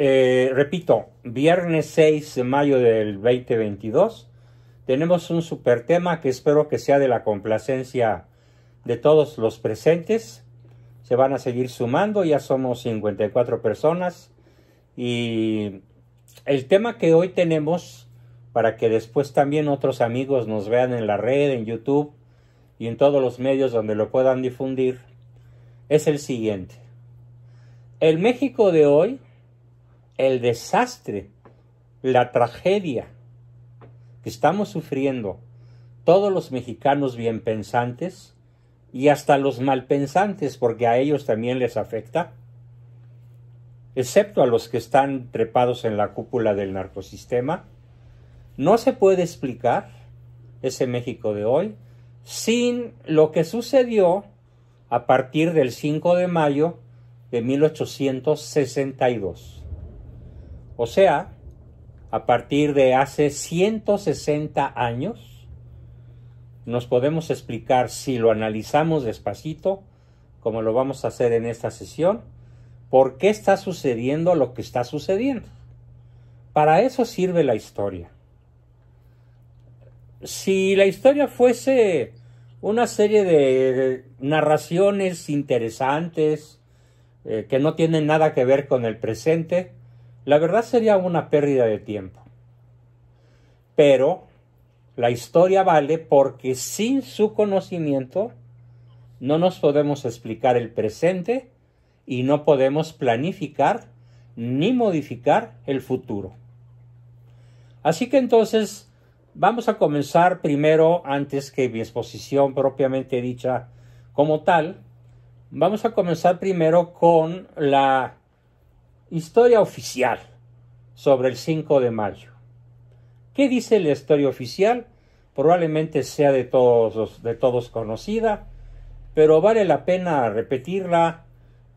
Eh, repito, viernes 6 de mayo del 2022 tenemos un super tema que espero que sea de la complacencia de todos los presentes. Se van a seguir sumando, ya somos 54 personas. Y el tema que hoy tenemos, para que después también otros amigos nos vean en la red, en YouTube y en todos los medios donde lo puedan difundir, es el siguiente. El México de hoy el desastre, la tragedia que estamos sufriendo todos los mexicanos bien pensantes y hasta los malpensantes, porque a ellos también les afecta, excepto a los que están trepados en la cúpula del narcosistema, no se puede explicar ese México de hoy sin lo que sucedió a partir del 5 de mayo de 1862. O sea, a partir de hace 160 años, nos podemos explicar si lo analizamos despacito, como lo vamos a hacer en esta sesión, por qué está sucediendo lo que está sucediendo. Para eso sirve la historia. Si la historia fuese una serie de narraciones interesantes eh, que no tienen nada que ver con el presente, la verdad sería una pérdida de tiempo. Pero la historia vale porque sin su conocimiento no nos podemos explicar el presente y no podemos planificar ni modificar el futuro. Así que entonces vamos a comenzar primero, antes que mi exposición propiamente dicha como tal, vamos a comenzar primero con la Historia oficial sobre el 5 de mayo. ¿Qué dice la historia oficial? Probablemente sea de todos, de todos conocida, pero vale la pena repetirla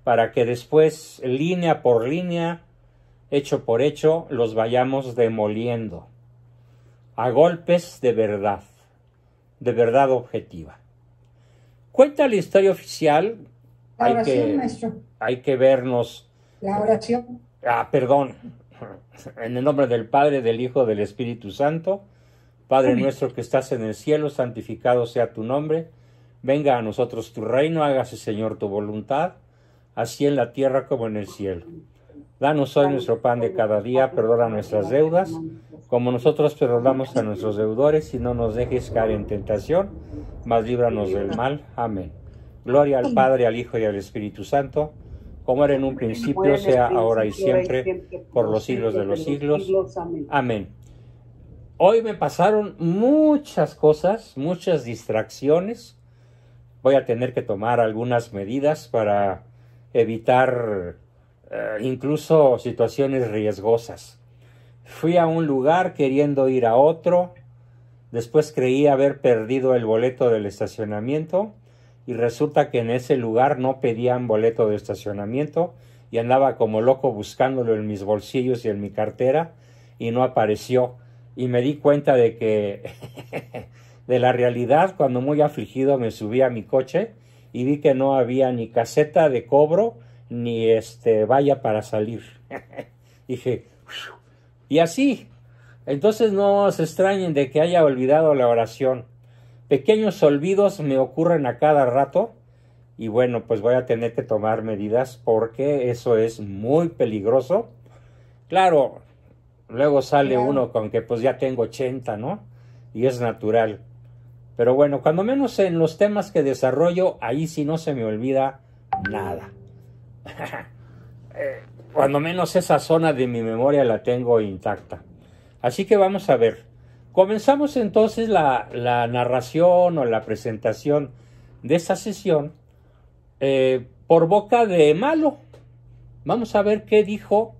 para que después, línea por línea, hecho por hecho, los vayamos demoliendo a golpes de verdad, de verdad objetiva. Cuenta la historia oficial, hay, que, hay que vernos la oración. Ah, perdón. En el nombre del Padre, del Hijo, del Espíritu Santo. Padre nuestro que estás en el cielo, santificado sea tu nombre. Venga a nosotros tu reino, hágase Señor tu voluntad, así en la tierra como en el cielo. Danos hoy nuestro pan de cada día, perdona nuestras deudas, como nosotros perdonamos a nuestros deudores, y no nos dejes caer en tentación, mas líbranos del mal. Amén. Gloria al Padre, al Hijo y al Espíritu Santo como era en un principio, sea ahora y siempre, por los siglos de los siglos. Amén. Hoy me pasaron muchas cosas, muchas distracciones. Voy a tener que tomar algunas medidas para evitar eh, incluso situaciones riesgosas. Fui a un lugar queriendo ir a otro, después creí haber perdido el boleto del estacionamiento y resulta que en ese lugar no pedían boleto de estacionamiento y andaba como loco buscándolo en mis bolsillos y en mi cartera y no apareció y me di cuenta de que de la realidad cuando muy afligido me subí a mi coche y vi que no había ni caseta de cobro ni este valla para salir. Dije, y así. Entonces no se extrañen de que haya olvidado la oración. Pequeños olvidos me ocurren a cada rato y bueno, pues voy a tener que tomar medidas porque eso es muy peligroso. Claro, luego sale uno con que pues ya tengo 80, ¿no? Y es natural. Pero bueno, cuando menos en los temas que desarrollo, ahí sí no se me olvida nada. Eh, cuando menos esa zona de mi memoria la tengo intacta. Así que vamos a ver. Comenzamos entonces la, narración o la presentación de esta sesión eh, por boca de Malo. Vamos a ver qué dijo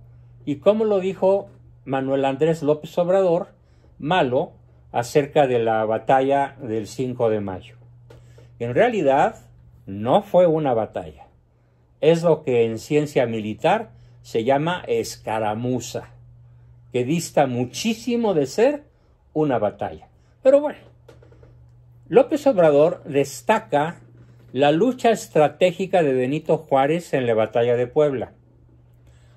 y cómo lo dijo Manuel Andrés López Obrador, Malo, acerca de la batalla del 5 de mayo. En realidad, no fue una batalla. Es lo que en ciencia militar se llama escaramuza, que dista muchísimo de ser una batalla. Pero bueno, López Obrador destaca la lucha estratégica de Benito Juárez en la batalla de Puebla.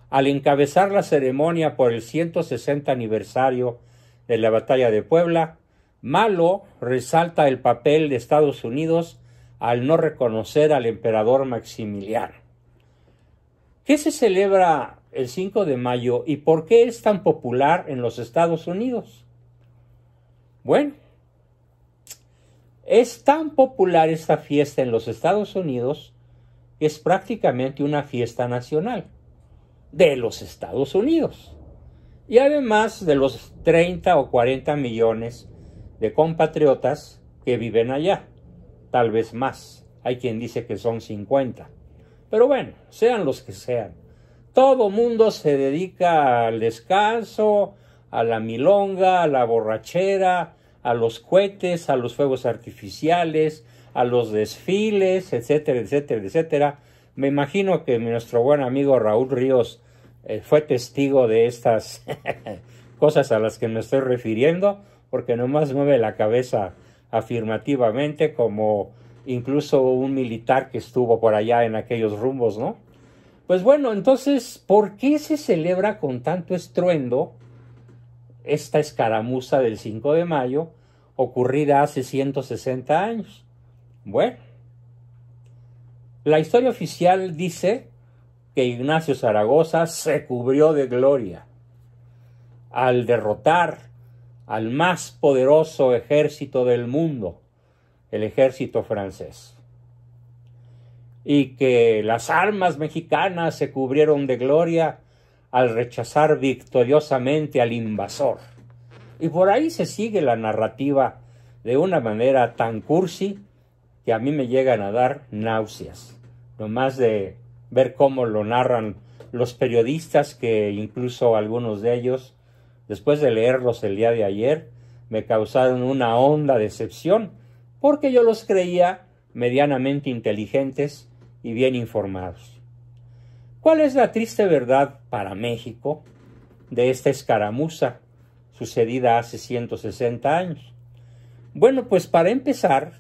al encabezar la ceremonia por el 160 aniversario de la batalla de Puebla, Malo resalta el papel de Estados Unidos al no reconocer al emperador Maximiliano. ¿Qué se celebra el 5 de mayo y por qué es tan popular en los Estados Unidos? Bueno, es tan popular esta fiesta en los Estados Unidos que es prácticamente una fiesta nacional de los Estados Unidos. Y además de los 30 o 40 millones de compatriotas que viven allá, tal vez más. Hay quien dice que son 50. Pero bueno, sean los que sean. Todo mundo se dedica al descanso, a la milonga, a la borrachera, a los cohetes, a los fuegos artificiales, a los desfiles, etcétera, etcétera, etcétera. Me imagino que nuestro buen amigo Raúl Ríos eh, fue testigo de estas cosas a las que me estoy refiriendo, porque nomás mueve la cabeza afirmativamente como incluso un militar que estuvo por allá en aquellos rumbos, ¿no? Pues bueno, entonces, ¿por qué se celebra con tanto estruendo esta escaramuza del 5 de mayo ocurrida hace 160 años? Bueno, la historia oficial dice que Ignacio Zaragoza se cubrió de gloria al derrotar al más poderoso ejército del mundo, el ejército francés. Y que las armas mexicanas se cubrieron de gloria al rechazar victoriosamente al invasor. Y por ahí se sigue la narrativa de una manera tan cursi que a mí me llegan a dar náuseas, nomás de ver cómo lo narran los periodistas, que incluso algunos de ellos, después de leerlos el día de ayer, me causaron una honda decepción, porque yo los creía medianamente inteligentes y bien informados. ¿Cuál es la triste verdad para México de esta escaramuza sucedida hace 160 años? Bueno, pues para empezar,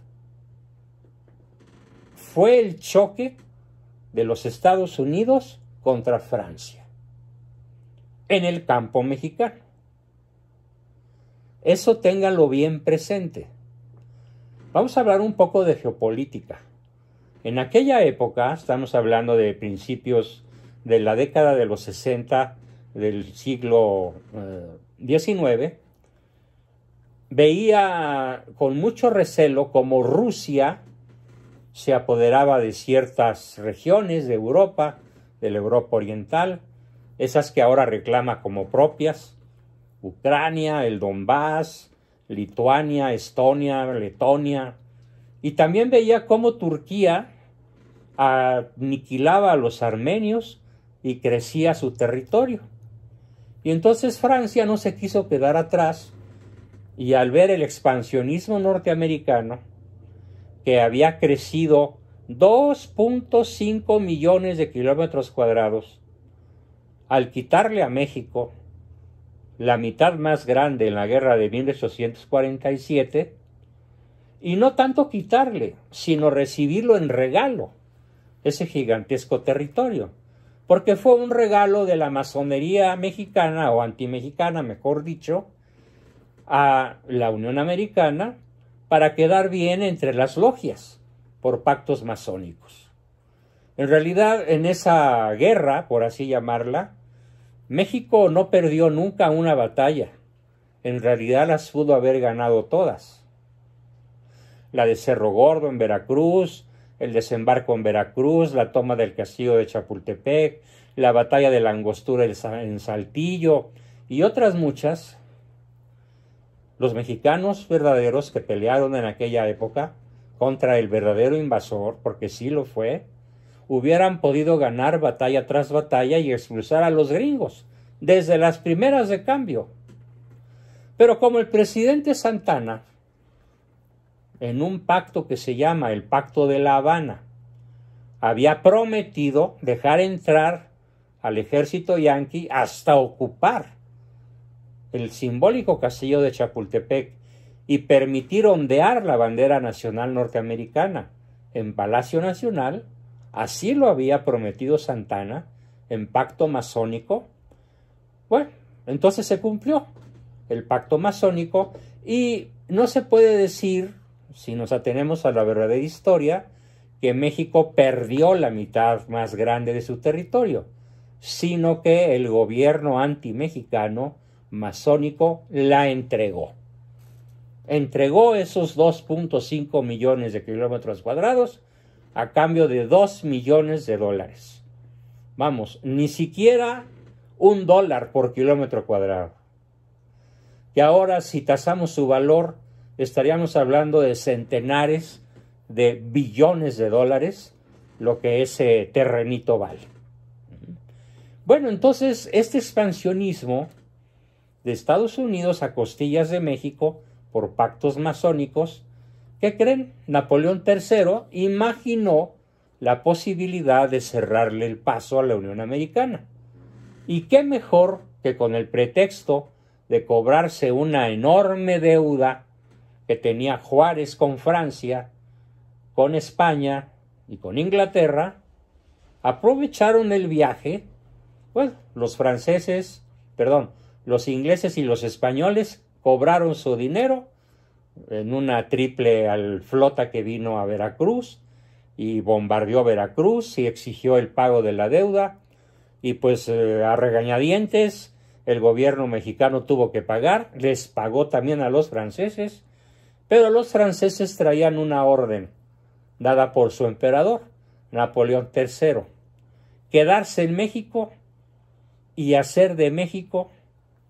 fue el choque de los Estados Unidos contra Francia en el campo mexicano. Eso ténganlo bien presente. Vamos a hablar un poco de geopolítica. En aquella época, estamos hablando de principios de la década de los 60 del siglo XIX, veía con mucho recelo como Rusia se apoderaba de ciertas regiones de Europa, de la Europa Oriental, esas que ahora reclama como propias, Ucrania, el Donbass, Lituania, Estonia, Letonia, y también veía cómo Turquía aniquilaba a los armenios y crecía su territorio. Y entonces Francia no se quiso quedar atrás y al ver el expansionismo norteamericano, que había crecido 2.5 millones de kilómetros cuadrados, al quitarle a México la mitad más grande en la guerra de 1847, y no tanto quitarle, sino recibirlo en regalo, ese gigantesco territorio, porque fue un regalo de la masonería mexicana o antimexicana, mejor dicho, a la Unión Americana para quedar bien entre las logias por pactos masónicos. En realidad, en esa guerra, por así llamarla, México no perdió nunca una batalla. En realidad las pudo haber ganado todas. La de Cerro Gordo en Veracruz, el desembarco en Veracruz, la toma del castillo de Chapultepec, la batalla de la Angostura en Saltillo y otras muchas los mexicanos verdaderos que pelearon en aquella época contra el verdadero invasor, porque sí lo fue, hubieran podido ganar batalla tras batalla y expulsar a los gringos, desde las primeras de cambio. Pero como el presidente Santana, en un pacto que se llama el Pacto de La Habana, había prometido dejar entrar al ejército yanqui hasta ocupar el simbólico castillo de Chapultepec y permitir ondear la bandera nacional norteamericana en Palacio Nacional, así lo había prometido Santana en pacto masónico. Bueno, entonces se cumplió el pacto masónico y no se puede decir, si nos atenemos a la verdadera historia, que México perdió la mitad más grande de su territorio, sino que el gobierno anti-mexicano masónico la entregó. Entregó esos 2.5 millones de kilómetros cuadrados a cambio de 2 millones de dólares. Vamos, ni siquiera un dólar por kilómetro cuadrado. Y ahora si tasamos su valor, estaríamos hablando de centenares de billones de dólares, lo que ese terrenito vale. Bueno, entonces este expansionismo de Estados Unidos a costillas de México por pactos masónicos, ¿qué creen? Napoleón III imaginó la posibilidad de cerrarle el paso a la Unión Americana. ¿Y qué mejor que con el pretexto de cobrarse una enorme deuda que tenía Juárez con Francia, con España y con Inglaterra, aprovecharon el viaje, bueno, los franceses, perdón, los ingleses y los españoles cobraron su dinero en una triple al flota que vino a Veracruz y bombardeó Veracruz y exigió el pago de la deuda. Y pues eh, a regañadientes el gobierno mexicano tuvo que pagar, les pagó también a los franceses, pero los franceses traían una orden dada por su emperador, Napoleón III, quedarse en México y hacer de México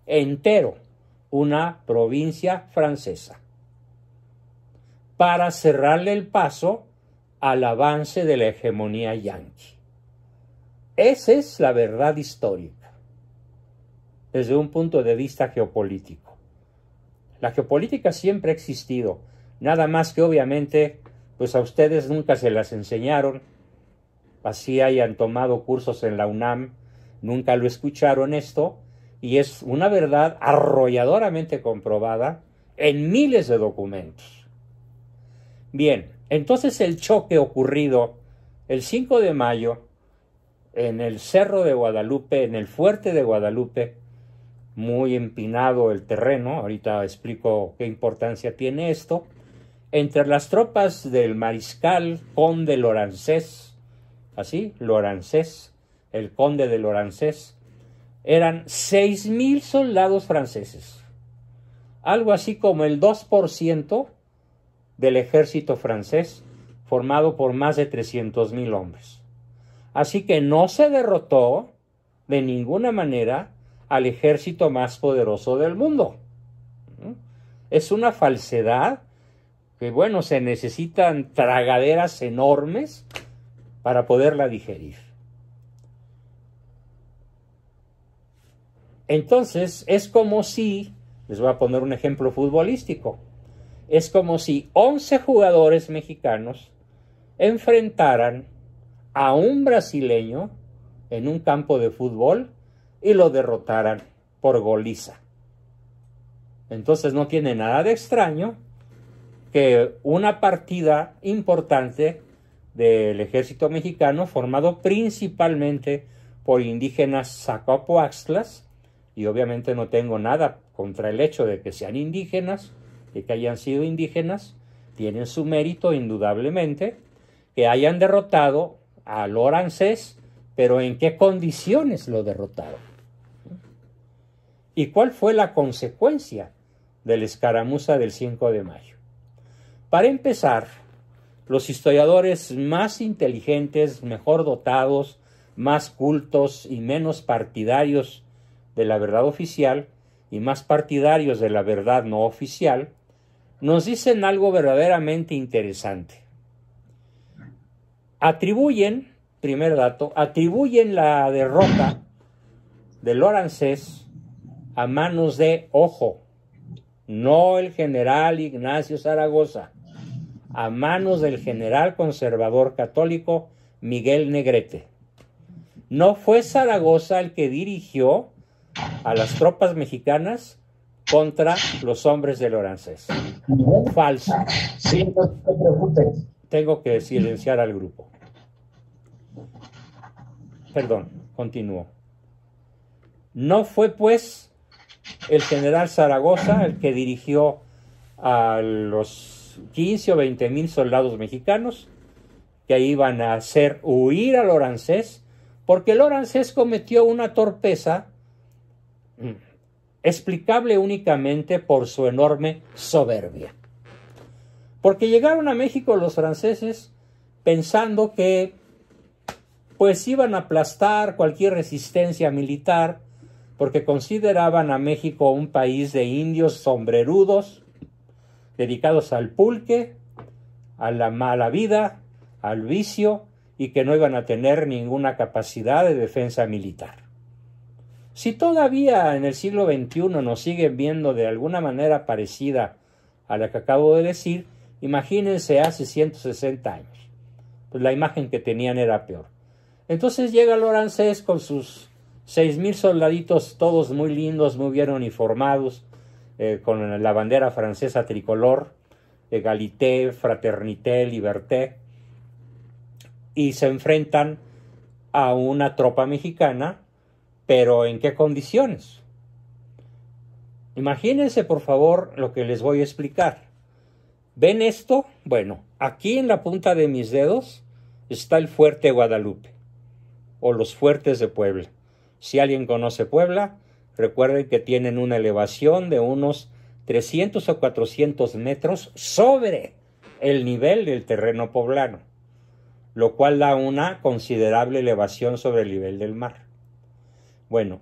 entero una provincia francesa, para cerrarle el paso al avance de la hegemonía yanqui. Esa es la verdad histórica, desde un punto de vista geopolítico. La geopolítica siempre ha existido, nada más que obviamente, pues a ustedes nunca se las enseñaron, así hayan tomado cursos en la UNAM, nunca lo escucharon esto, y es una verdad arrolladoramente comprobada en miles de documentos. Bien, entonces el choque ocurrido el 5 de mayo en el Cerro de Guadalupe, en el Fuerte de Guadalupe, muy empinado el terreno, ahorita explico qué importancia tiene esto, entre las tropas del mariscal conde Lorancés, así, Lorancés, el conde de Lorancés, eran 6.000 soldados franceses, algo así como el 2% del ejército francés, formado por más de 300.000 hombres. Así que no se derrotó de ninguna manera al ejército más poderoso del mundo. Es una falsedad que, bueno, se necesitan tragaderas enormes para poderla digerir. Entonces, es como si, les voy a poner un ejemplo futbolístico, es como si 11 jugadores mexicanos enfrentaran a un brasileño en un campo de fútbol y lo derrotaran por goliza. Entonces no tiene nada de extraño que una partida importante del ejército mexicano, formado principalmente por indígenas zacapoaxtlas, y obviamente no tengo nada contra el hecho de que sean indígenas, de que hayan sido indígenas, tienen su mérito indudablemente, que hayan derrotado a Lorancés, pero ¿en qué condiciones lo derrotaron? ¿Y cuál fue la consecuencia de la escaramuza del 5 de mayo? Para empezar, los historiadores más inteligentes, mejor dotados, más cultos y menos partidarios de la verdad oficial y más partidarios de la verdad no oficial, nos dicen algo verdaderamente interesante. Atribuyen, primer dato, atribuyen la derrota de Lorancés a manos de, ojo, no el general Ignacio Zaragoza, a manos del general conservador católico Miguel Negrete. No fue Zaragoza el que dirigió a las tropas mexicanas contra los hombres de Lorancés. Falso. Sí, no te preocupes. Tengo que silenciar al grupo. Perdón. continuó. No fue pues el general Zaragoza el que dirigió a los 15 o 20 mil soldados mexicanos que iban a hacer huir al Lorancés, porque el cometió una torpeza explicable únicamente por su enorme soberbia. Porque llegaron a México los franceses pensando que pues iban a aplastar cualquier resistencia militar, porque consideraban a México un país de indios sombrerudos, dedicados al pulque, a la mala vida, al vicio, y que no iban a tener ninguna capacidad de defensa militar. Si todavía en el siglo XXI nos siguen viendo de alguna manera parecida a la que acabo de decir, Imagínense hace 160 años. Pues la imagen que tenían era peor. Entonces llega Lorancés con sus seis mil soldaditos, todos muy lindos, muy bien uniformados, eh, con la bandera francesa tricolor, egalité, fraternité, liberté, y se enfrentan a una tropa mexicana, pero ¿en qué condiciones? Imagínense, por favor, lo que les voy a explicar. ¿Ven esto? Bueno, aquí en la punta de mis dedos está el fuerte Guadalupe o los fuertes de Puebla. Si alguien conoce Puebla, recuerden que tienen una elevación de unos 300 o 400 metros sobre el nivel del terreno poblano, lo cual da una considerable elevación sobre el nivel del mar. Bueno,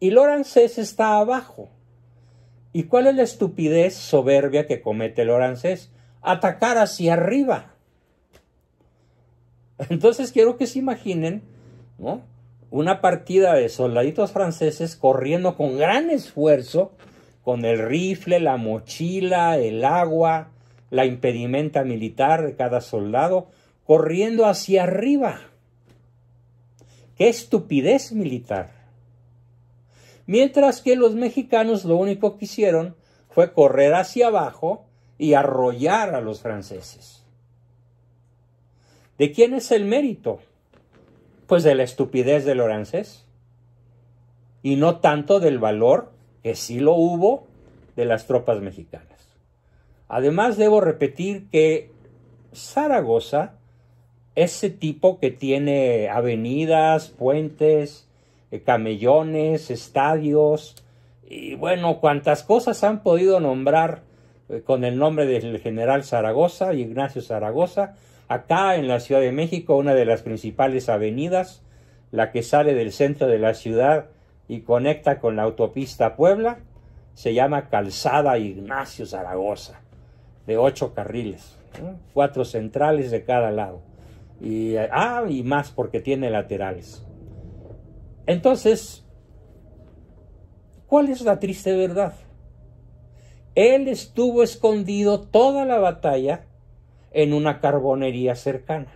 y Lorancés está abajo, ¿Y cuál es la estupidez soberbia que comete el orancés? Atacar hacia arriba. Entonces quiero que se imaginen ¿no? Una partida de soldaditos franceses corriendo con gran esfuerzo, con el rifle, la mochila, el agua, la impedimenta militar de cada soldado, corriendo hacia arriba. ¡Qué estupidez militar! mientras que los mexicanos lo único que hicieron fue correr hacia abajo y arrollar a los franceses. ¿De quién es el mérito? Pues de la estupidez del orancés y no tanto del valor, que sí lo hubo, de las tropas mexicanas. Además, debo repetir que Zaragoza, ese tipo que tiene avenidas, puentes, eh, camellones, estadios, y bueno, cuantas cosas han podido nombrar eh, con el nombre del general Zaragoza, Ignacio Zaragoza, acá en la Ciudad de México, una de las principales avenidas, la que sale del centro de la ciudad y conecta con la autopista Puebla, se llama Calzada Ignacio Zaragoza, de ocho carriles, cuatro centrales de cada lado. Y, ah, y más porque tiene laterales. Entonces, ¿cuál es la triste verdad? Él estuvo escondido toda la batalla en una carbonería cercana,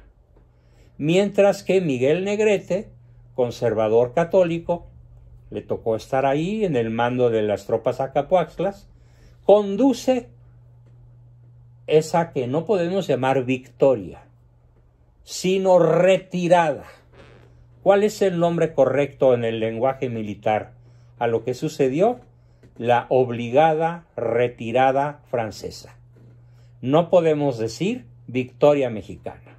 mientras que Miguel Negrete, conservador católico, le tocó estar ahí en el mando de las tropas acapuaxlas, conduce esa que no podemos llamar victoria, sino retirada ¿Cuál es el nombre correcto en el lenguaje militar a lo que sucedió? La obligada retirada francesa. No podemos decir victoria mexicana.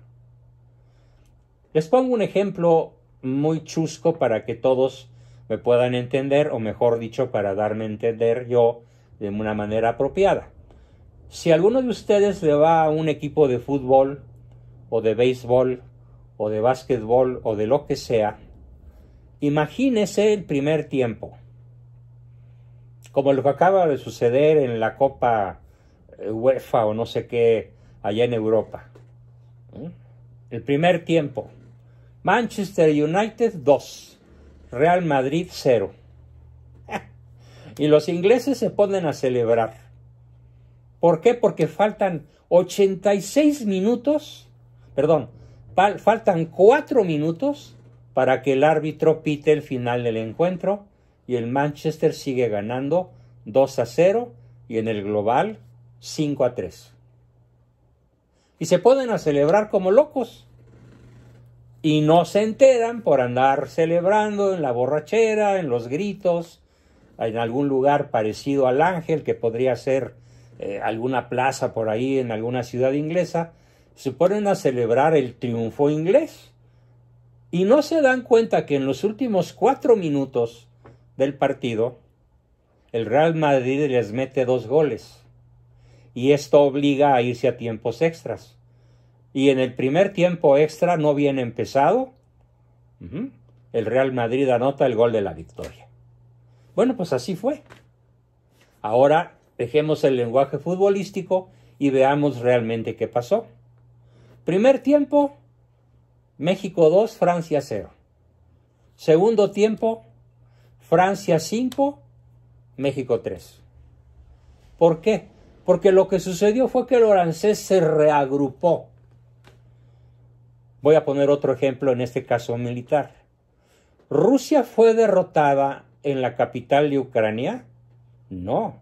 Les pongo un ejemplo muy chusco para que todos me puedan entender, o mejor dicho, para darme a entender yo de una manera apropiada. Si alguno de ustedes le va a un equipo de fútbol o de béisbol o de básquetbol o de lo que sea, imagínese el primer tiempo, como lo que acaba de suceder en la Copa UEFA o no sé qué allá en Europa. El primer tiempo, Manchester United 2, Real Madrid 0. y los ingleses se ponen a celebrar. ¿Por qué? Porque faltan 86 minutos, perdón, faltan cuatro minutos para que el árbitro pite el final del encuentro y el Manchester sigue ganando 2 a 0 y en el global 5 a 3. Y se pueden a celebrar como locos. y no se enteran por andar celebrando en la borrachera, en los gritos, en algún lugar parecido al Ángel, que podría ser eh, alguna plaza por ahí en alguna ciudad inglesa, se ponen a celebrar el triunfo inglés. Y no se dan cuenta que en los últimos cuatro minutos del partido, el Real Madrid les mete dos goles. Y esto obliga a irse a tiempos extras. Y en el primer tiempo extra, no bien empezado, el Real Madrid anota el gol de la victoria. Bueno, pues así fue. Ahora dejemos el lenguaje futbolístico y veamos realmente qué pasó. Primer tiempo, México 2, Francia 0. Segundo tiempo, Francia 5, México 3. ¿Por qué? Porque lo que sucedió fue que el Orancés se reagrupó. Voy a poner otro ejemplo, en este caso militar. ¿Rusia fue derrotada en la capital de Ucrania? No.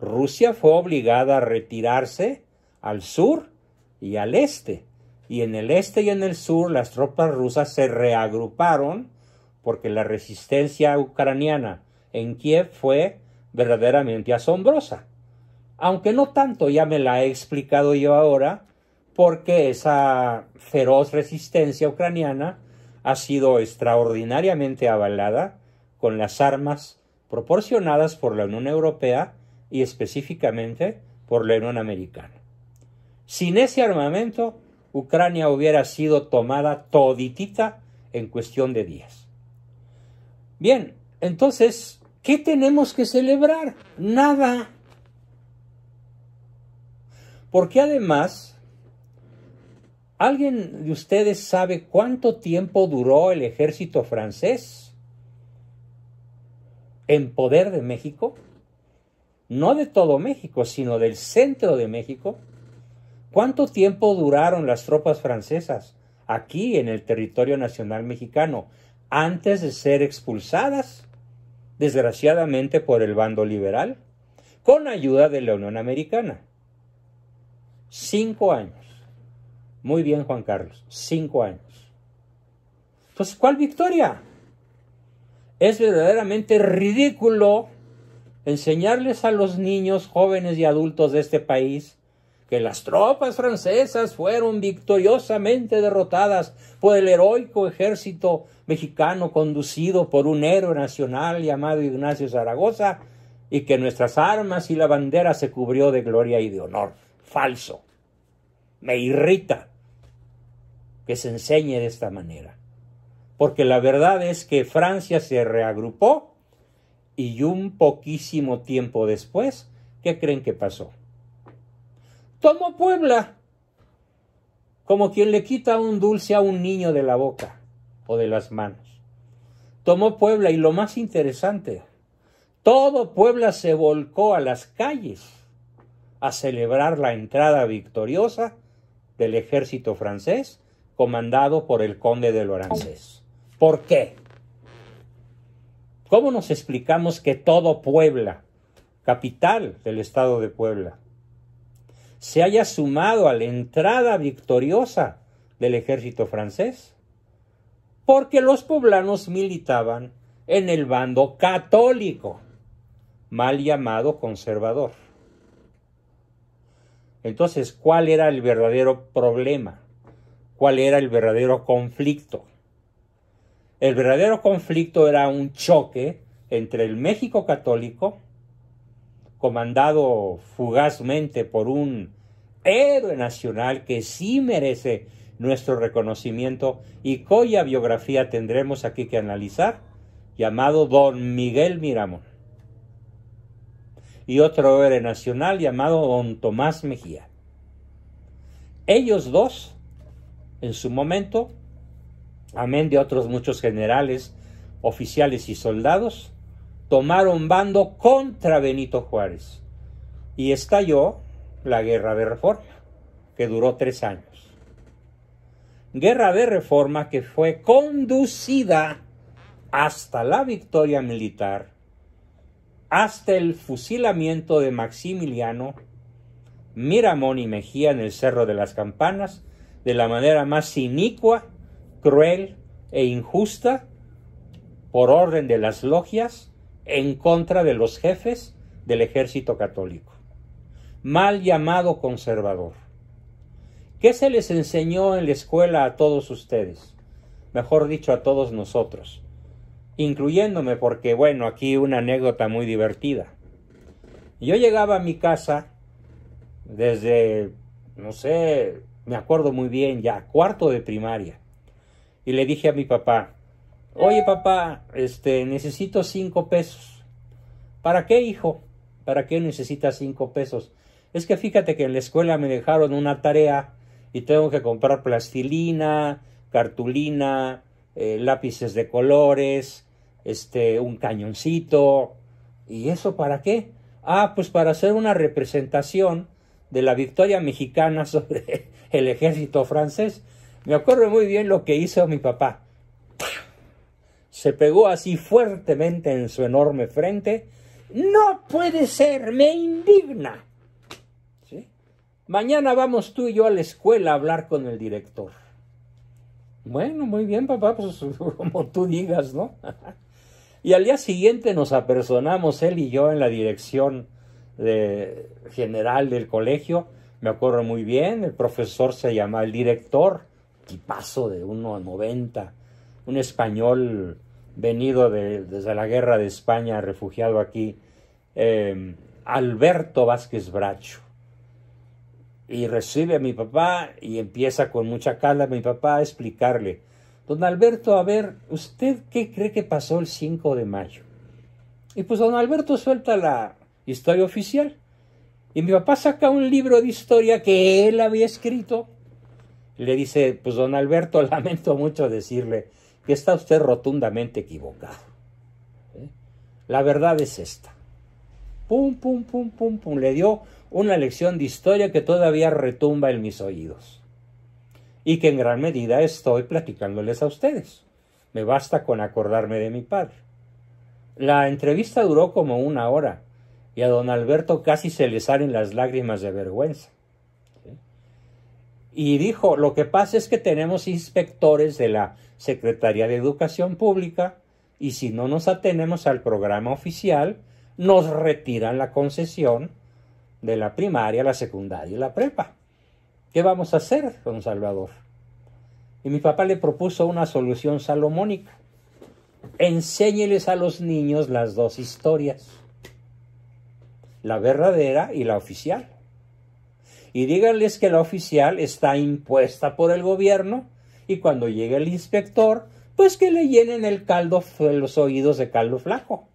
Rusia fue obligada a retirarse al sur y al este y en el este y en el sur las tropas rusas se reagruparon porque la resistencia ucraniana en Kiev fue verdaderamente asombrosa. Aunque no tanto, ya me la he explicado yo ahora, porque esa feroz resistencia ucraniana ha sido extraordinariamente avalada con las armas proporcionadas por la Unión Europea y específicamente por la Unión Americana. Sin ese armamento, Ucrania hubiera sido tomada toditita en cuestión de días. Bien, entonces, ¿qué tenemos que celebrar? Nada. Porque además, ¿alguien de ustedes sabe cuánto tiempo duró el ejército francés en poder de México? No de todo México, sino del centro de México ¿Cuánto tiempo duraron las tropas francesas aquí en el territorio nacional mexicano antes de ser expulsadas, desgraciadamente por el bando liberal, con ayuda de la Unión Americana? Cinco años. Muy bien, Juan Carlos, cinco años. Entonces, ¿cuál victoria? Es verdaderamente ridículo enseñarles a los niños, jóvenes y adultos de este país que las tropas francesas fueron victoriosamente derrotadas por el heroico ejército mexicano conducido por un héroe nacional llamado Ignacio Zaragoza y que nuestras armas y la bandera se cubrió de gloria y de honor. Falso. Me irrita que se enseñe de esta manera. Porque la verdad es que Francia se reagrupó y un poquísimo tiempo después, ¿qué creen que pasó? tomó Puebla, como quien le quita un dulce a un niño de la boca o de las manos. Tomó Puebla y lo más interesante, todo Puebla se volcó a las calles a celebrar la entrada victoriosa del ejército francés comandado por el conde de Lorancés. ¿Por qué? ¿Cómo nos explicamos que todo Puebla, capital del estado de Puebla, se haya sumado a la entrada victoriosa del ejército francés, porque los poblanos militaban en el bando católico, mal llamado conservador. Entonces, ¿cuál era el verdadero problema? ¿Cuál era el verdadero conflicto? El verdadero conflicto era un choque entre el México católico comandado fugazmente por un héroe nacional que sí merece nuestro reconocimiento y cuya biografía tendremos aquí que analizar, llamado Don Miguel Miramón. Y otro héroe nacional llamado Don Tomás Mejía. Ellos dos, en su momento, amén de otros muchos generales, oficiales y soldados, tomaron bando contra Benito Juárez y estalló la Guerra de Reforma, que duró tres años. Guerra de Reforma que fue conducida hasta la victoria militar, hasta el fusilamiento de Maximiliano, Miramón y Mejía en el Cerro de las Campanas, de la manera más inicua cruel e injusta por orden de las logias en contra de los jefes del ejército católico, mal llamado conservador. ¿Qué se les enseñó en la escuela a todos ustedes? Mejor dicho, a todos nosotros, incluyéndome porque, bueno, aquí una anécdota muy divertida. Yo llegaba a mi casa desde, no sé, me acuerdo muy bien, ya cuarto de primaria, y le dije a mi papá, oye papá, este, necesito cinco pesos. ¿Para qué, hijo? ¿Para qué necesitas cinco pesos? Es que fíjate que en la escuela me dejaron una tarea y tengo que comprar plastilina, cartulina, eh, lápices de colores, este, un cañoncito. ¿Y eso para qué? Ah, pues para hacer una representación de la victoria mexicana sobre el ejército francés. Me acuerdo muy bien lo que hizo mi papá. Se pegó así fuertemente en su enorme frente. No puede ser, me indigna. Mañana vamos tú y yo a la escuela a hablar con el director. Bueno, muy bien, papá, pues como tú digas, ¿no? y al día siguiente nos apersonamos él y yo en la dirección de, general del colegio. Me acuerdo muy bien, el profesor se llama el director, tipazo de 1,90, un español venido desde la guerra de España, refugiado aquí, eh, Alberto Vázquez Bracho y recibe a mi papá y empieza con mucha calma mi papá a explicarle, don Alberto, a ver, ¿usted qué cree que pasó el 5 de mayo? Y pues don Alberto suelta la historia oficial. Y mi papá saca un libro de historia que él había escrito. Le dice, pues don Alberto, lamento mucho decirle que está usted rotundamente equivocado. ¿Eh? La verdad es esta. Pum, pum, pum, pum, pum. Le dio una lección de historia que todavía retumba en mis oídos y que en gran medida estoy platicándoles a ustedes. Me basta con acordarme de mi padre. La entrevista duró como una hora y a don Alberto casi se le salen las lágrimas de vergüenza. Y dijo, lo que pasa es que tenemos inspectores de la Secretaría de Educación Pública y si no nos atenemos al programa oficial, nos retiran la concesión de la primaria, la secundaria y la prepa. ¿Qué vamos a hacer, don Salvador? Y mi papá le propuso una solución salomónica. Enséñeles a los niños las dos historias, la verdadera y la oficial. Y díganles que la oficial está impuesta por el gobierno y cuando llegue el inspector, pues que le llenen el caldo, los oídos de caldo flaco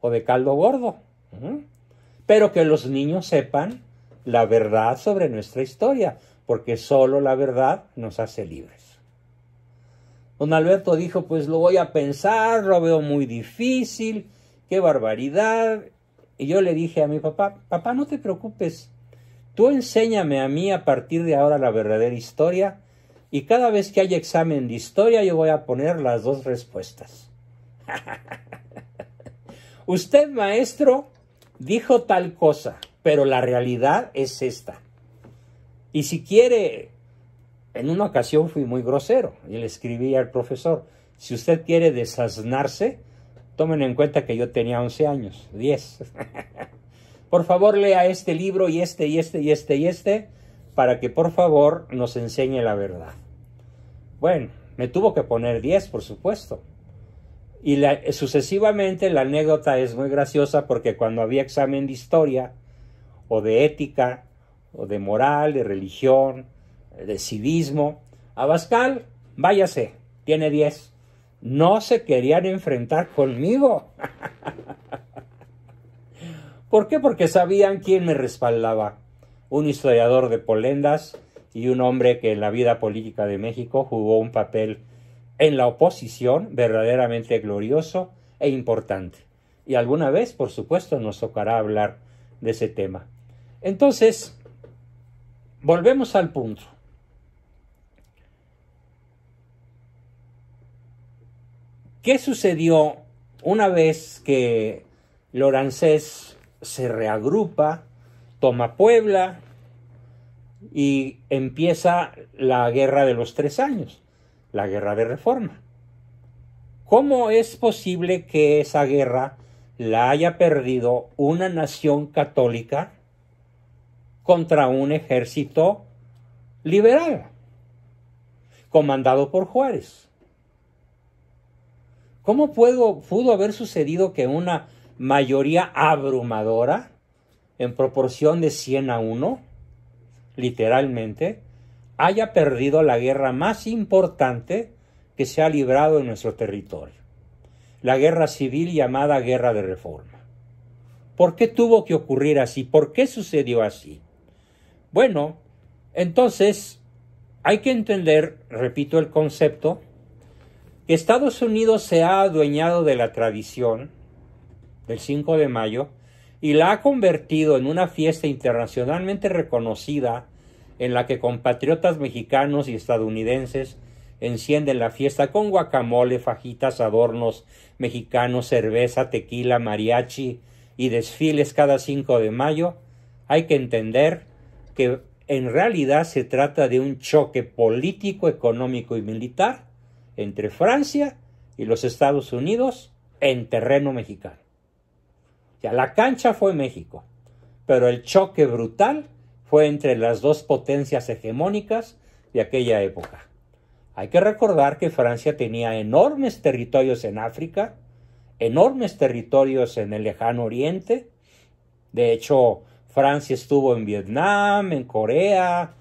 o de caldo gordo pero que los niños sepan la verdad sobre nuestra historia, porque solo la verdad nos hace libres. Don Alberto dijo, pues lo voy a pensar, lo veo muy difícil, qué barbaridad. Y yo le dije a mi papá, papá, no te preocupes, tú enséñame a mí a partir de ahora la verdadera historia y cada vez que haya examen de historia yo voy a poner las dos respuestas. Usted, maestro, dijo tal cosa, pero la realidad es esta. Y si quiere, en una ocasión fui muy grosero y le escribí al profesor, si usted quiere desasnarse, tomen en cuenta que yo tenía 11 años, 10. por favor, lea este libro y este y este y este y este, para que por favor nos enseñe la verdad. Bueno, me tuvo que poner 10, por supuesto. Y sucesivamente la anécdota es muy graciosa porque cuando había examen de historia o de ética o de moral, de religión, de civismo, Abascal, váyase, tiene 10. No se querían enfrentar conmigo. ¿Por qué? Porque sabían quién me respaldaba. Un historiador de Polendas y un hombre que en la vida política de México jugó un papel en la oposición verdaderamente glorioso e importante. Y alguna vez, por supuesto, nos tocará hablar de ese tema. Entonces, volvemos al punto. ¿Qué sucedió una vez que Lorancés se reagrupa, toma Puebla y empieza la guerra de los tres años? La guerra de reforma. ¿Cómo es posible que esa guerra la haya perdido una nación católica contra un ejército liberal, comandado por Juárez? ¿Cómo pudo, haber sucedido que una mayoría abrumadora, en proporción de 100 a 1, literalmente, haya perdido la guerra más importante que se ha librado en nuestro territorio, la guerra civil llamada Guerra de Reforma. ¿Por qué tuvo que ocurrir así? ¿Por qué sucedió así? Bueno, entonces hay que entender, repito el concepto, que Estados Unidos se ha adueñado de la tradición del 5 de mayo y la ha convertido en una fiesta internacionalmente reconocida en la que compatriotas mexicanos y estadounidenses encienden la fiesta con guacamole, fajitas, adornos mexicanos, cerveza, tequila, mariachi y desfiles cada 5 de mayo, hay que entender que en realidad se trata de un choque político, económico y militar entre Francia y los Estados Unidos en terreno mexicano. Ya la cancha fue México, pero el choque brutal fue entre las dos potencias hegemónicas de aquella época. Hay que recordar que Francia tenía enormes territorios en África, enormes territorios en el lejano oriente. De hecho, Francia estuvo en Vietnam, en Corea,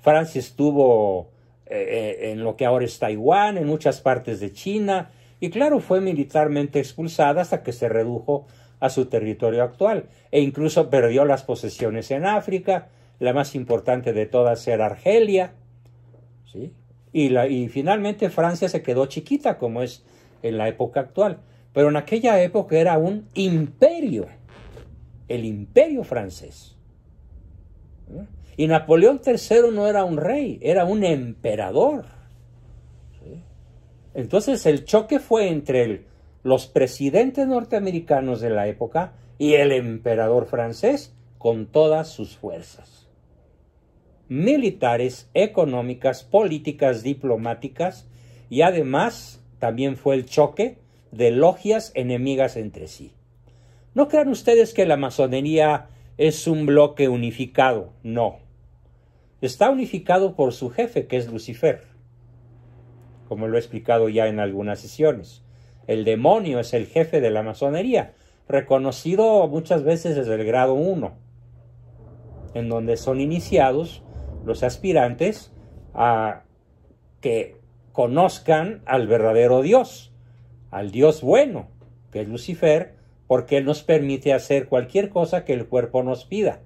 Francia estuvo eh, eh, en lo que ahora es Taiwán, en muchas partes de China, y claro, fue militarmente expulsada hasta que se redujo a su territorio actual, e incluso perdió las posesiones en África, la más importante de todas era Argelia, ¿sí? y, la, y finalmente Francia se quedó chiquita como es en la época actual. Pero en aquella época era un imperio, el imperio francés. Y Napoleón III no era un rey, era un emperador. Entonces el choque fue entre los presidentes norteamericanos de la época y el emperador francés con todas sus fuerzas militares, económicas, políticas, diplomáticas y además también fue el choque de logias enemigas entre sí. No crean ustedes que la masonería es un bloque unificado, no. Está unificado por su jefe, que es Lucifer, como lo he explicado ya en algunas sesiones. El demonio es el jefe de la masonería, reconocido muchas veces desde el grado 1, en donde son iniciados los aspirantes a que conozcan al verdadero Dios, al Dios bueno, que es Lucifer, porque Él nos permite hacer cualquier cosa que el cuerpo nos pida.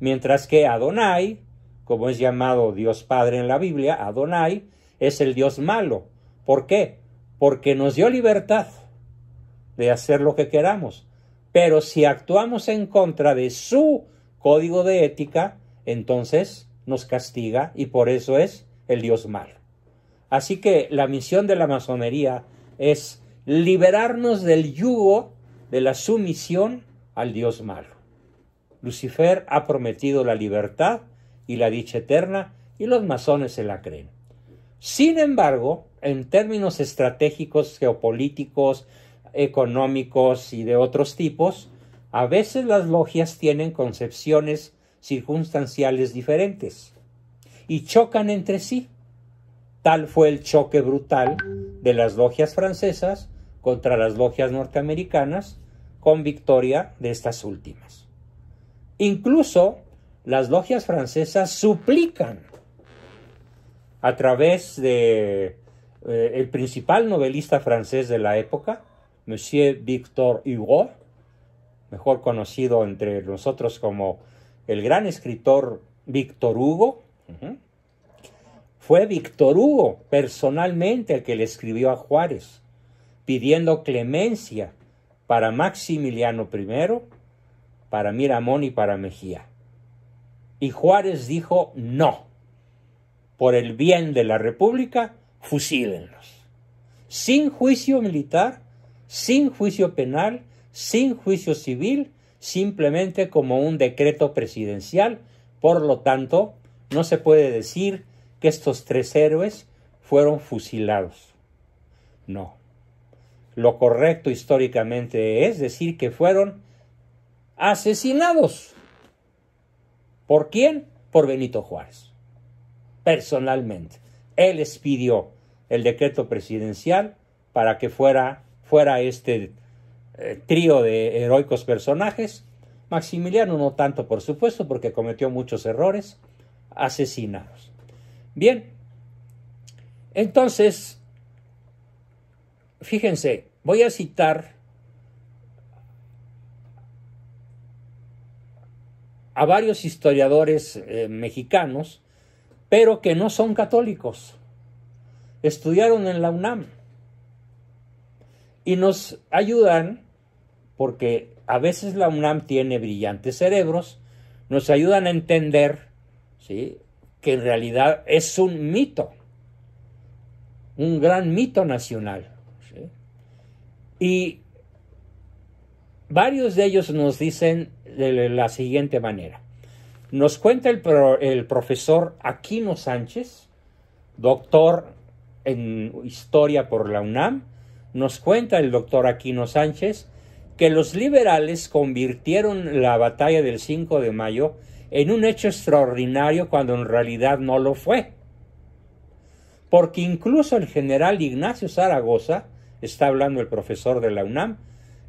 Mientras que Adonai, como es llamado Dios Padre en la Biblia, Adonai es el Dios malo. ¿Por qué? Porque nos dio libertad de hacer lo que queramos. Pero si actuamos en contra de su código de ética, entonces nos castiga y por eso es el Dios malo. Así que la misión de la masonería es liberarnos del yugo de la sumisión al Dios malo. Lucifer ha prometido la libertad y la dicha eterna y los masones se la creen. Sin embargo, en términos estratégicos, geopolíticos, económicos y de otros tipos, a veces las logias tienen concepciones circunstanciales diferentes y chocan entre sí. Tal fue el choque brutal de las logias francesas contra las logias norteamericanas, con victoria de estas últimas. Incluso las logias francesas suplican a través de eh, el principal novelista francés de la época, Monsieur Victor Hugo, mejor conocido entre nosotros como el gran escritor Víctor Hugo, fue Víctor Hugo personalmente el que le escribió a Juárez, pidiendo clemencia para Maximiliano I, para Miramón y para Mejía. Y Juárez dijo no, por el bien de la República, fusílenlos. Sin juicio militar, sin juicio penal, sin juicio civil, simplemente como un decreto presidencial. Por lo tanto, no se puede decir que estos tres héroes fueron fusilados. No. Lo correcto históricamente es decir que fueron asesinados. ¿Por quién? Por Benito Juárez. Personalmente. Él expidió el decreto presidencial para que fuera, fuera este eh, trío de heroicos personajes. Maximiliano no tanto, por supuesto, porque cometió muchos errores, asesinados. Bien, entonces, fíjense, voy a citar a varios historiadores eh, mexicanos, pero que no son católicos. Estudiaron en la UNAM y nos ayudan, porque a veces la UNAM tiene brillantes cerebros, nos ayudan a entender ¿sí? que en realidad es un mito un gran mito nacional. Y varios de ellos nos dicen de la siguiente manera. Nos cuenta el, el profesor Aquino Sánchez, doctor en historia por la UNAM, nos cuenta el doctor Aquino Sánchez que los liberales convirtieron la batalla del 5 de mayo en un hecho extraordinario cuando en realidad no lo fue. Porque incluso el general Ignacio Zaragoza, está hablando el profesor de la UNAM,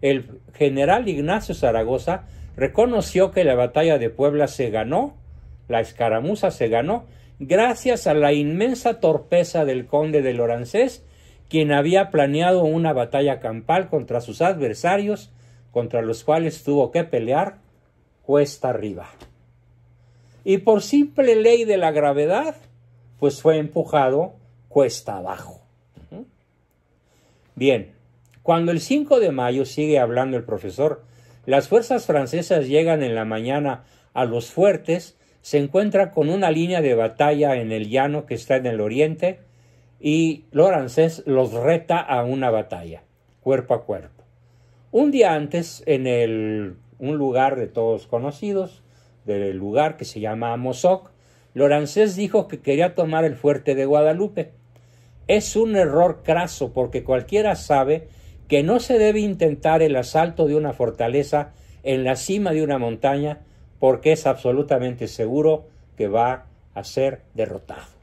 el general Ignacio Zaragoza reconoció que la batalla de Puebla se ganó, la escaramuza se ganó, gracias a la inmensa torpeza del conde de Lorancés, quien había planeado una batalla campal contra sus adversarios, contra los cuales tuvo que pelear cuesta arriba. Y por simple ley de la gravedad, pues fue empujado cuesta abajo. Bien, cuando el 5 de mayo sigue hablando el profesor, las fuerzas francesas llegan en la mañana a los fuertes, se encuentra con una línea de batalla en el llano que está en el oriente y Lorancés los reta a una batalla, cuerpo a cuerpo. Un día antes, en el, un lugar de todos conocidos, del lugar que se llama Amozoc, Lorancés dijo que quería tomar el fuerte de Guadalupe. Es un error craso porque cualquiera sabe que no se debe intentar el asalto de una fortaleza en la cima de una montaña porque es absolutamente seguro que va a ser derrotado.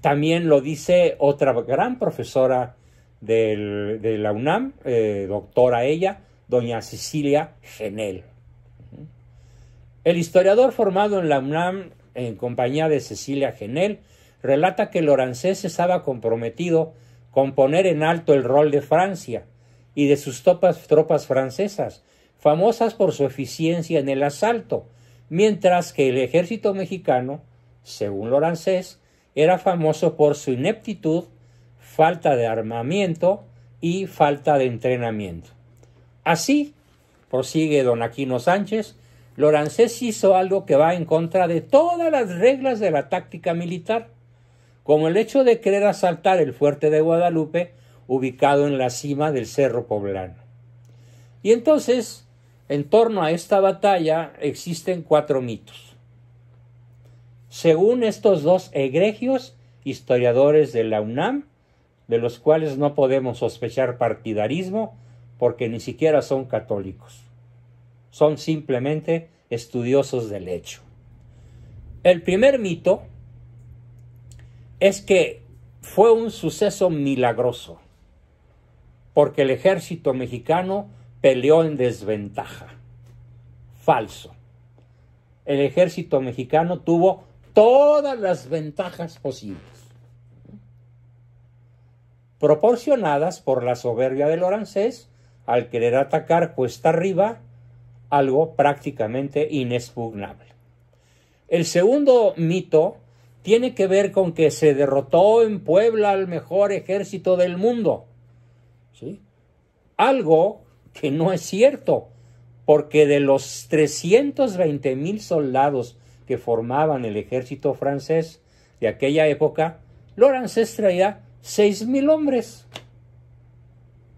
También lo dice otra gran profesora de la UNAM, eh, doctora ella, doña Cecilia Genel. El historiador formado en la UNAM en compañía de Cecilia Genel relata que Lorancés estaba comprometido con poner en alto el rol de Francia y de sus tropas, tropas francesas, famosas por su eficiencia en el asalto, mientras que el ejército mexicano, según Lorancés, era famoso por su ineptitud, falta de armamento y falta de entrenamiento. Así, prosigue don Aquino Sánchez, Lorancés hizo algo que va en contra de todas las reglas de la táctica militar, como el hecho de querer asaltar el fuerte de Guadalupe ubicado en la cima del Cerro Poblano. Y entonces, en torno a esta batalla existen cuatro mitos. Según estos dos egregios historiadores de la UNAM, de los cuales no podemos sospechar partidarismo porque ni siquiera son católicos son simplemente estudiosos del hecho. El primer mito es que fue un suceso milagroso, porque el ejército mexicano peleó en desventaja. Falso. El ejército mexicano tuvo todas las ventajas posibles, proporcionadas por la soberbia del Orancés al querer atacar cuesta arriba algo prácticamente inexpugnable. El segundo mito tiene que ver con que se derrotó en Puebla al mejor ejército del mundo. ¿Sí? Algo que no es cierto, porque de los 320 mil soldados que formaban el ejército francés de aquella época, Lorenz traía seis mil hombres.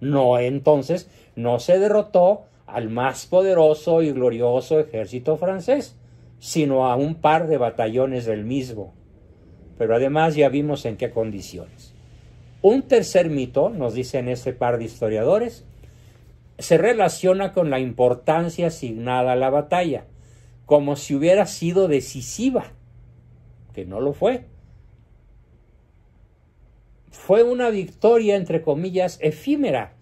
No, entonces, no se derrotó al más poderoso y glorioso ejército francés, sino a un par de batallones del mismo. pero además ya vimos en qué condiciones. Un tercer mito, nos dicen este par de historiadores, se relaciona con la importancia asignada a la batalla, como si hubiera sido decisiva, que no lo fue. Fue una victoria, entre comillas, efímera,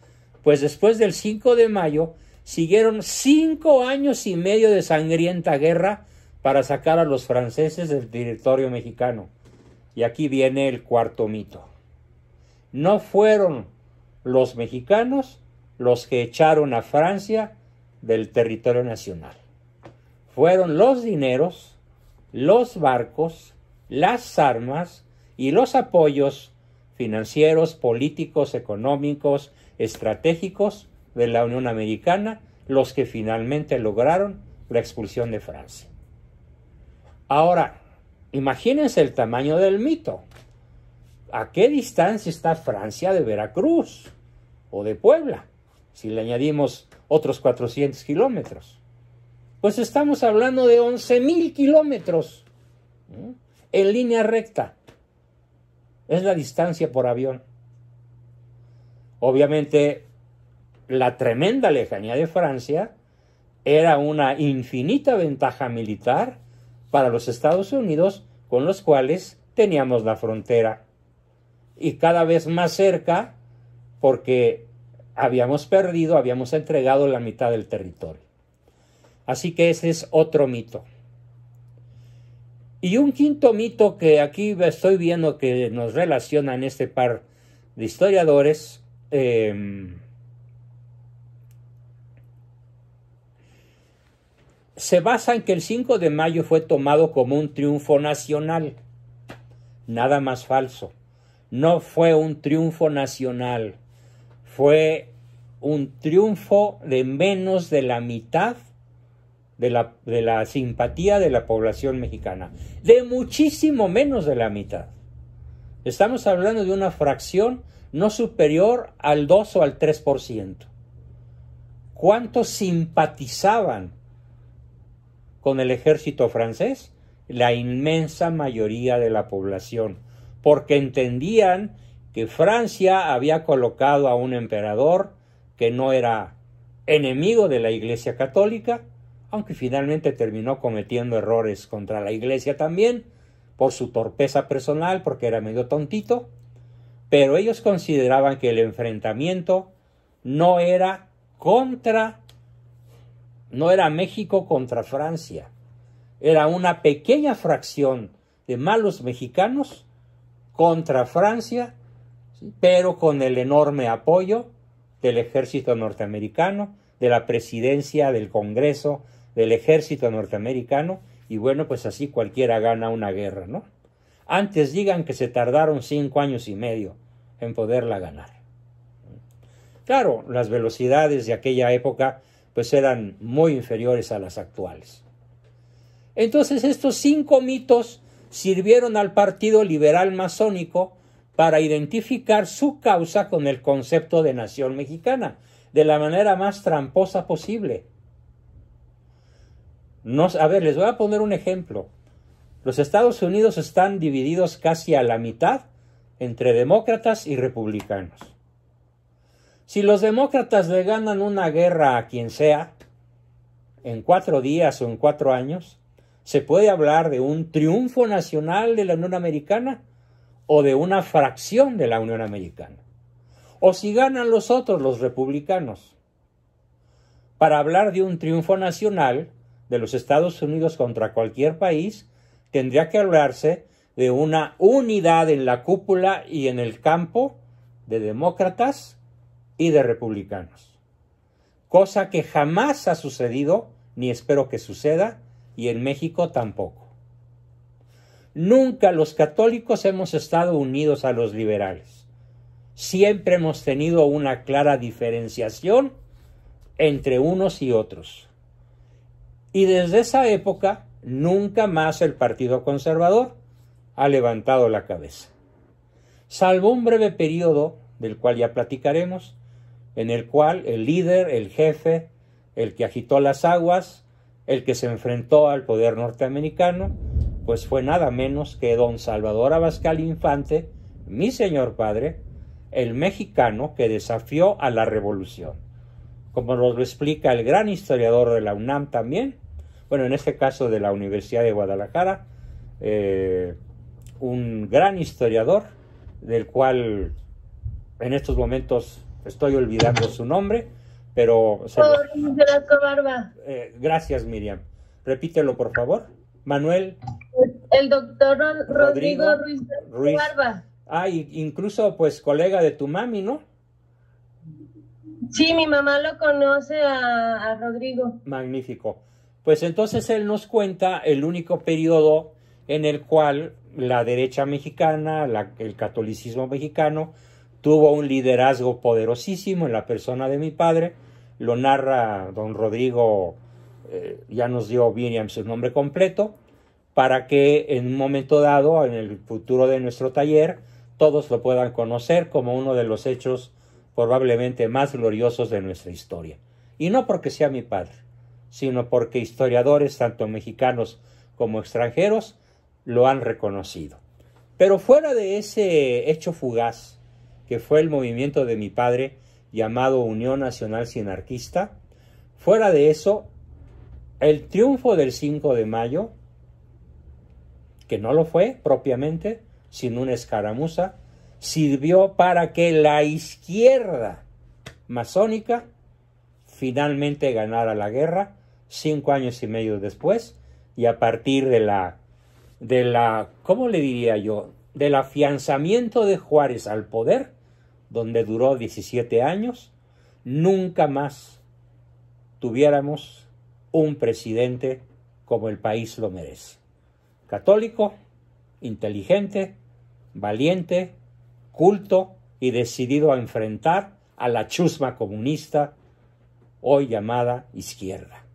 pues después del 5 de mayo siguieron cinco años y medio de sangrienta guerra para sacar a los franceses del territorio mexicano. Y aquí viene el cuarto mito. No fueron los mexicanos los que echaron a Francia del territorio nacional. Fueron los dineros, los barcos, las armas y los apoyos financieros, políticos, económicos, estratégicos de la Unión Americana los que finalmente lograron la expulsión de Francia. Ahora, imagínense el tamaño del mito. ¿A qué distancia está Francia de Veracruz o de Puebla? Si le añadimos otros 400 kilómetros. Pues estamos hablando de 11.000 kilómetros en línea recta. Es la distancia por avión. Obviamente, la tremenda lejanía de Francia era una infinita ventaja militar para los Estados Unidos con los cuales teníamos la frontera y cada vez más cerca porque habíamos perdido, habíamos entregado la mitad del territorio. Así que ese es otro mito. Y un quinto mito que aquí estoy viendo que nos relaciona en este par de historiadores, em, se basa en que el 5 de mayo fue tomado como un triunfo nacional. Nada más falso. No fue un triunfo nacional, fue un triunfo de menos de la mitad de la, de la, simpatía de la población mexicana, de muchísimo menos de la mitad. Estamos hablando de una fracción no superior al 2 o al 3%. ¿Cuántos simpatizaban con el ejército francés? La inmensa mayoría de la población, porque entendían que Francia había colocado a un emperador que no era enemigo de la Iglesia Católica, aunque finalmente terminó cometiendo errores contra la Iglesia también, por su torpeza personal, porque era medio tontito, pero ellos consideraban que el enfrentamiento no era contra no era México contra Francia, era una pequeña fracción de malos mexicanos contra Francia, pero con el enorme apoyo del ejército norteamericano, de la presidencia, del Congreso, del ejército norteamericano, y bueno, pues así cualquiera gana una guerra, ¿no? Antes digan que se tardaron cinco años y medio en poderla ganar. Claro, las velocidades de aquella época pues eran muy inferiores a las actuales. Entonces estos cinco mitos sirvieron al Partido Liberal Masónico para identificar su causa con el concepto de nación mexicana, de la manera más tramposa posible. A ver, les voy a poner un ejemplo. Los Estados Unidos están divididos casi a la mitad entre demócratas y republicanos. Si los demócratas le ganan una guerra a quien sea, en cuatro días o en cuatro años, ¿se puede hablar de un triunfo nacional de la Unión Americana o de una fracción de la Unión Americana? O si ganan los otros, los republicanos. Para hablar de un triunfo nacional de los Estados Unidos contra cualquier país, tendría que hablarse de una unidad en la cúpula y en el campo de demócratas y de republicanos. Cosa que jamás ha sucedido, ni espero que suceda, y en México tampoco. Nunca los católicos hemos estado unidos a los liberales. Siempre hemos tenido una clara diferenciación entre unos y otros. Y desde esa época, nunca más el Partido Conservador ha levantado la cabeza. Salvo un breve periodo, del cual ya platicaremos, en el cual el líder, el jefe, el que agitó las aguas, el que se enfrentó al poder norteamericano, pues fue nada menos que don Salvador Abascal Infante, mi señor padre, el mexicano que desafió a la revolución. Como nos lo explica el gran historiador de la UNAM también, bueno, en este caso de la Universidad de Guadalajara, eh, un gran historiador del cual en estos momentos estoy olvidando su nombre, pero... Eh, gracias, Miriam. Repítelo, por favor. Manuel. El doctor Rodrigo, Ruiz, Barba. Ah, incluso pues colega de tu mami, ¿no? Sí, mi mamá lo conoce a, Rodrigo. Magnífico. Pues entonces él nos cuenta el único periodo en el cual la derecha mexicana, el catolicismo mexicano, tuvo un liderazgo poderosísimo en la persona de mi padre. Lo narra don Rodrigo, eh, ya nos dio Miriam su nombre completo, para que en un momento dado, en el futuro de nuestro taller, todos lo puedan conocer como uno de los hechos probablemente más gloriosos de nuestra historia. Y no porque sea mi padre, sino porque historiadores, tanto mexicanos como extranjeros, lo han reconocido. Pero fuera de ese hecho fugaz, que fue el movimiento de mi padre llamado Unión Nacional Sinarquista, fuera de eso, el triunfo del 5 de mayo, que no lo fue propiamente, sin una escaramuza, sirvió para que la izquierda masónica finalmente ganara la guerra cinco años y medio después y a partir de la de la ¿cómo le diría yo? del afianzamiento de Juárez al poder, donde duró 17 años, nunca más tuviéramos un presidente como el país lo merece. Católico, inteligente, valiente, culto y decidido a enfrentar a la chusma comunista, hoy llamada izquierda.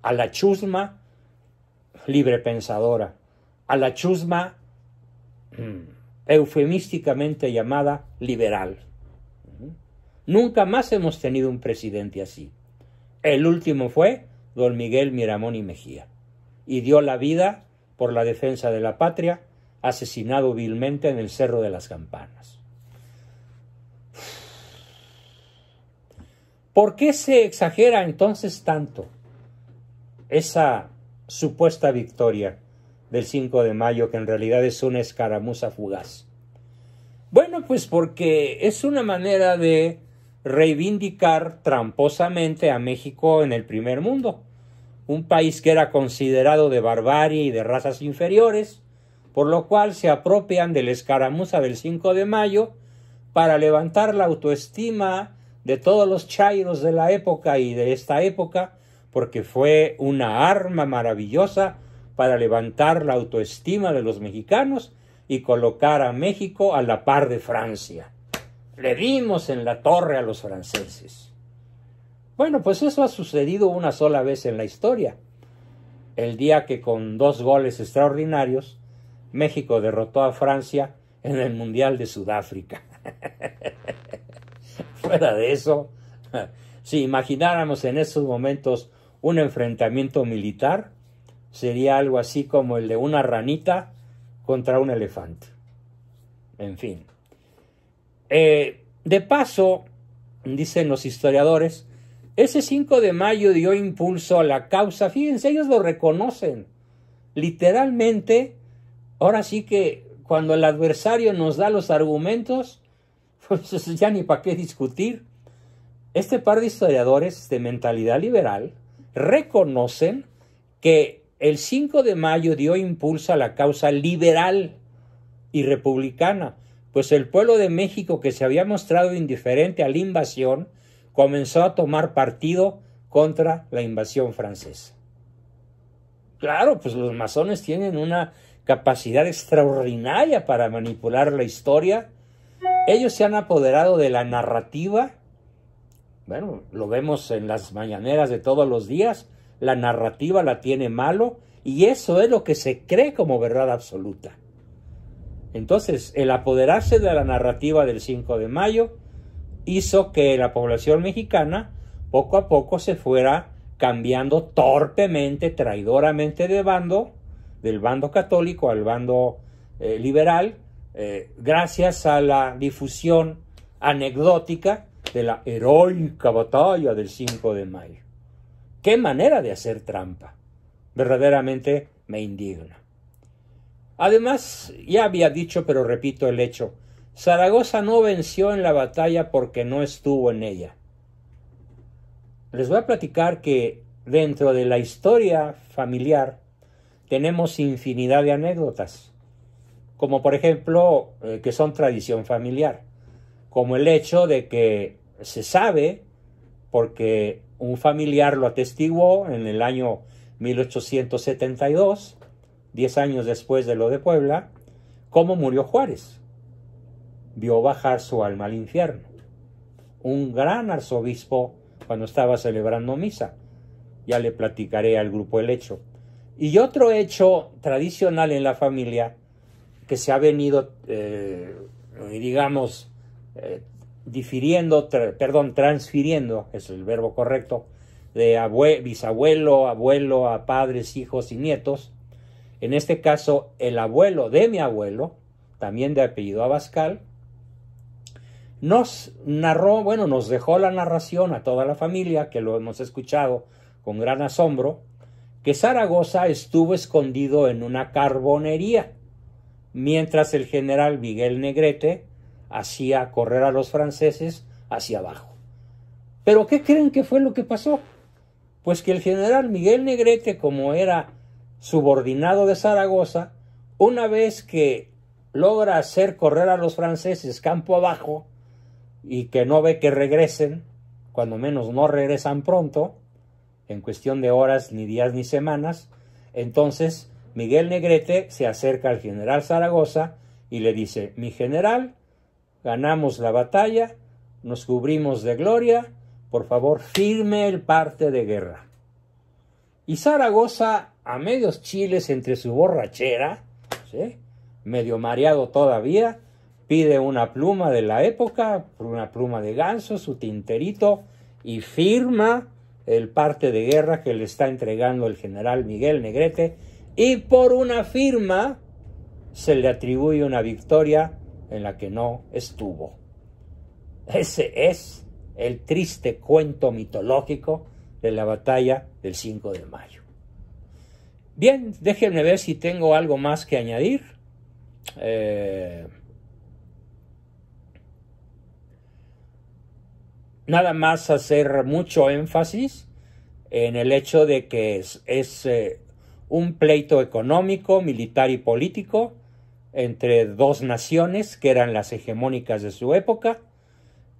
A la chusma libre pensadora, a la chusma mm, eufemísticamente llamada liberal. Nunca más hemos tenido un presidente así. El último fue don Miguel Miramón y Mejía, y dio la vida por la defensa de la patria asesinado vilmente en el Cerro de las Campanas. ¿Por qué se exagera entonces tanto esa supuesta victoria del 5 de mayo, que en realidad es una escaramuza fugaz? Bueno, pues porque es una manera de reivindicar tramposamente a México en el primer mundo, un país que era considerado de barbarie y de razas inferiores, por lo cual se apropian de la escaramuza del 5 de mayo para levantar la autoestima de todos los chairos de la época y de esta época, porque fue una arma maravillosa para levantar la autoestima de los mexicanos y colocar a México a la par de Francia. Le dimos en la torre a los franceses. Bueno, pues eso ha sucedido una sola vez en la historia. El día que con dos goles extraordinarios México derrotó a Francia en el Mundial de Sudáfrica. Fuera de eso, si imagináramos en esos momentos un enfrentamiento militar, sería algo así como el de una ranita contra un elefante. En fin. Eh, de paso, dicen los historiadores, ese 5 de mayo dio impulso a la causa, fíjense, ellos lo reconocen. Literalmente Ahora sí que cuando el adversario nos da los argumentos, pues ya ni para qué discutir. Este par de historiadores de mentalidad liberal reconocen que el 5 de mayo dio impulso a la causa liberal y republicana, pues el pueblo de México que se había mostrado indiferente a la invasión comenzó a tomar partido contra la invasión francesa. Claro, pues los masones tienen una capacidad extraordinaria para manipular la historia. Ellos se han apoderado de la narrativa. Bueno, lo vemos en las mañaneras de todos los días. La narrativa la tiene malo y eso es lo que se cree como verdad absoluta. Entonces, el apoderarse de la narrativa del 5 de mayo hizo que la población mexicana poco a poco se fuera cambiando torpemente, traidoramente de bando del bando católico al bando eh, liberal, eh, gracias a la difusión anecdótica de la heroica batalla del 5 de mayo. Qué manera de hacer trampa. Verdaderamente me indigna. Además, ya había dicho, pero repito el hecho, Zaragoza no venció en la batalla porque no estuvo en ella. Les voy a platicar que dentro de la historia familiar tenemos infinidad de anécdotas, como por ejemplo eh, que son tradición familiar, como el hecho de que se sabe, porque un familiar lo atestiguó en el año 1872, diez años después de lo de Puebla, cómo murió Juárez. Vio bajar su alma al infierno. Un gran arzobispo cuando estaba celebrando misa. Ya le platicaré al grupo el hecho. Y otro hecho tradicional en la familia que se ha venido, eh, digamos, eh, difiriendo, perdón, transfiriendo, es el verbo correcto, de bisabuelo, abuelo a padres, hijos y nietos. En este caso, el abuelo de mi abuelo, también de apellido Abascal, nos narró, bueno, nos dejó la narración a toda la familia, que lo hemos escuchado con gran asombro, que Zaragoza estuvo escondido en una carbonería, mientras el general Miguel Negrete hacía correr a los franceses hacia abajo. Pero ¿qué creen que fue lo que pasó? Pues que el general Miguel Negrete, como era subordinado de Zaragoza, una vez que logra hacer correr a los franceses campo abajo y que no ve que regresen, cuando menos no regresan pronto, en cuestión de horas, ni días, ni semanas. Entonces Miguel Negrete se acerca al general Zaragoza y le dice, mi general, ganamos la batalla, nos cubrimos de gloria, por favor firme el parte de guerra. Y Zaragoza, a medios chiles entre su borrachera, medio mareado todavía, pide una pluma de la época, una pluma de ganso, su tinterito, y firma el parte de guerra que le está entregando el general Miguel Negrete y por una firma se le atribuye una victoria en la que no estuvo. Ese es el triste cuento mitológico de la batalla del 5 de mayo. Bien, déjenme ver si tengo algo más que añadir. Eh, nada más hacer mucho énfasis en el hecho de que es, eh, un pleito económico, militar y político entre dos naciones que eran las hegemónicas de su época.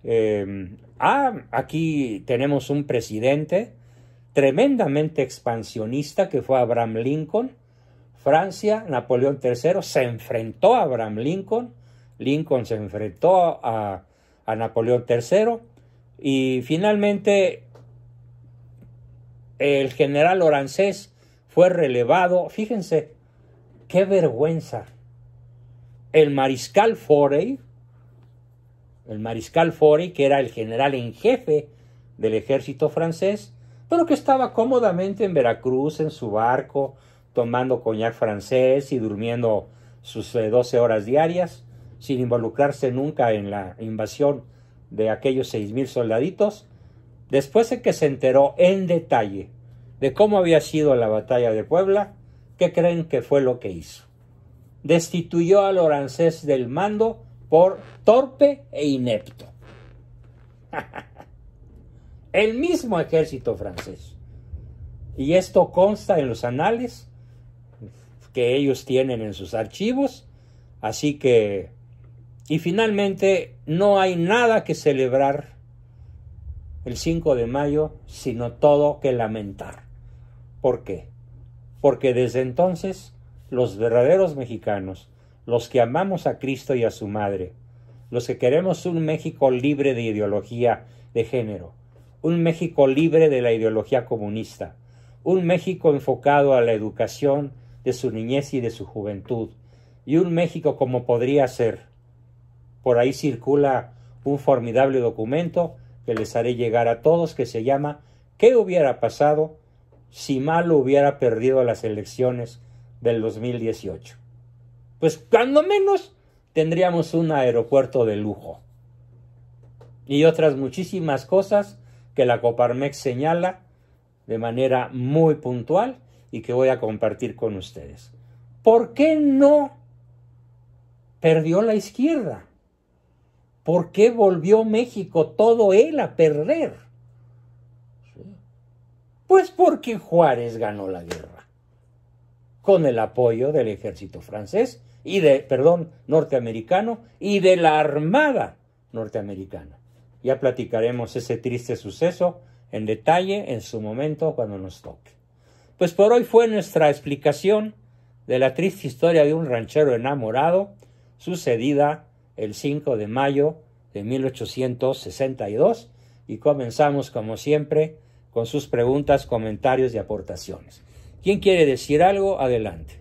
Em, ah, aquí tenemos un presidente tremendamente expansionista que fue Abraham Lincoln. Francia, Napoleón III se enfrentó a Abraham Lincoln, Lincoln se enfrentó a, a Napoleón III y finalmente el general Orancés fue relevado. Fíjense, qué vergüenza. El mariscal Forey, el mariscal Forey, que era el general en jefe del ejército francés, pero que estaba cómodamente en Veracruz en su barco, tomando coñac francés y durmiendo sus 12 eh, horas diarias, sin involucrarse nunca en la invasión de aquellos seis mil soldaditos, después de que se enteró en detalle de cómo había sido la batalla de Puebla, ¿qué creen que fue lo que hizo? Destituyó al orancés del mando por torpe e inepto. El mismo ejército francés. Y esto consta en los anales que ellos tienen en sus archivos. Así que y finalmente, no hay nada que celebrar el 5 de mayo, sino todo que lamentar. ¿Por qué? Porque desde entonces los verdaderos mexicanos, los que amamos a Cristo y a su Madre, los que queremos un México libre de ideología de género, un México libre de la ideología comunista, un México enfocado a la educación de su niñez y de su juventud, y un México como podría ser por ahí circula un formidable documento que les haré llegar a todos que se llama ¿Qué hubiera pasado si Malo hubiera perdido las elecciones del 2018. Pues cuando menos tendríamos un aeropuerto de lujo. Y otras muchísimas cosas que la Coparmex señala de manera muy puntual y que voy a compartir con ustedes. ¿Por qué no perdió la izquierda? ¿Por qué volvió México todo él a perder? Pues porque Juárez ganó la guerra con el apoyo del ejército francés y de, perdón, norteamericano y de la armada norteamericana. Ya platicaremos ese triste suceso en detalle en su momento cuando nos toque. Pues por hoy fue nuestra explicación de la triste historia de un ranchero enamorado sucedida el 5 de mayo de 1862 y comenzamos como siempre con sus preguntas, comentarios y aportaciones. ¿Quién quiere decir algo? Adelante.